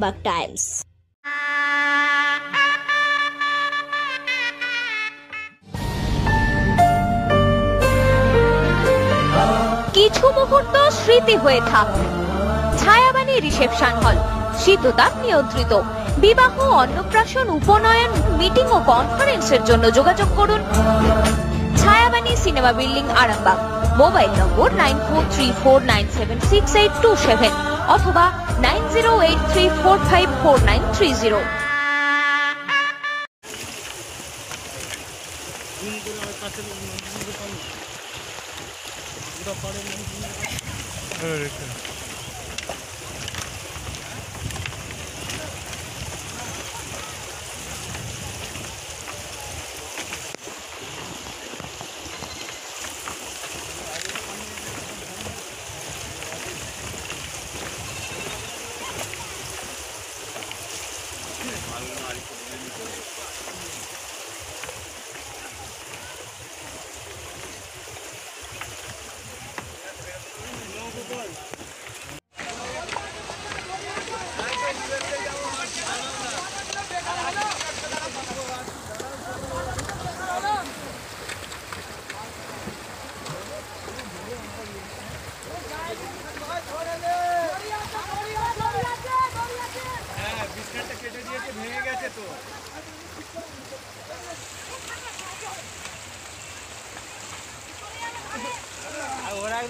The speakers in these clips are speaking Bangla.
আরামবাগ টাইমস কিছু মুহূর্ত স্মৃতি হয়ে থাক। ছায়াবাণী রিসেপশন হল। শীততাপ নিয়ন্ত্রিত। বিবাহ, অন্নপ্রাশন, উপনয়ন মিটিং ও কনফারেন্সের জন্য যোগাযোগ করুন। Chhayabani cinema building Arambagh. Mobile number nine four three four nine seven six eight two seven. অথবা nine zero eight three four five four nine three zero. ওরা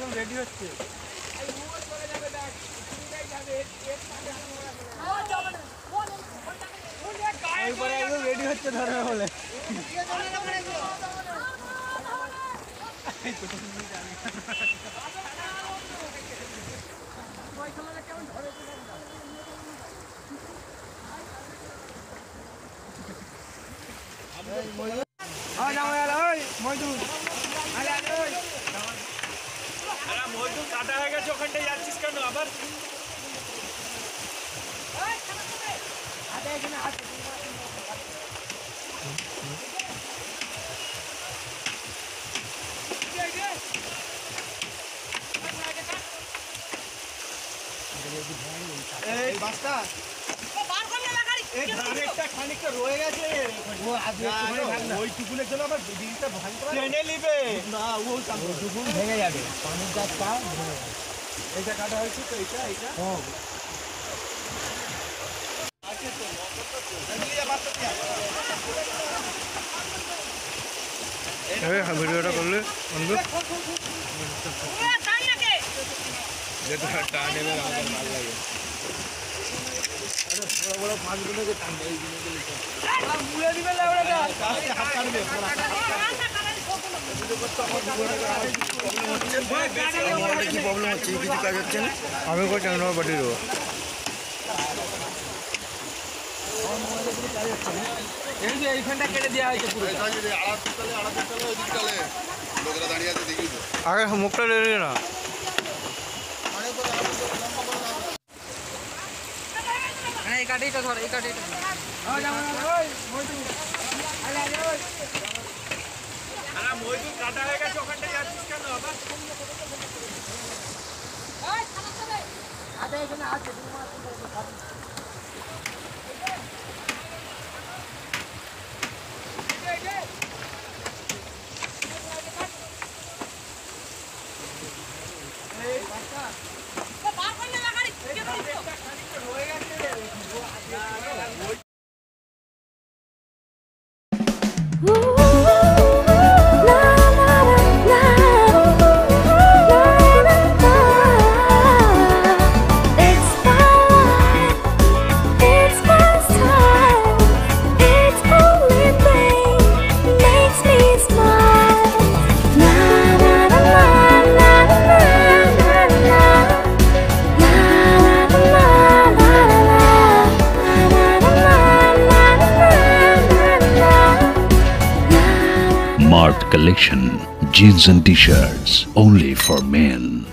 একদম রেডি হচ্ছে। এরপরে রেডি হচ্ছে ধরবে বলে। যাচ্ছিস কেন আবার এই বাসটা এই ধারেরটা খানিকটা রয়ে গেছে ওইটুকুনের জন্য আবার দিদিটা ভাঙ টেনে নিবে না ও ওইটুকুন ভেঙে যাবে। পানির গাছটা এইটা কাটা হয়েছে তো এইটা এইটা? ভিডিওটা করলে বন্ধু? যেটা টান এবার আমাদের ভালো লাগে। আমি কই টান পাঠিয়ে দেবো কেটে দেওয়া হয়েছে পুরো লোকেরা দাঁড়িয়ে আছে আগে মুখটা লেগে না এই কাটিটা ধর এই কাটিটা কাটা হয়ে গেছে ওখানটায় যাচ্ছিস কেন আবার Ooh. Collection, jeans and t-shirts, only for men.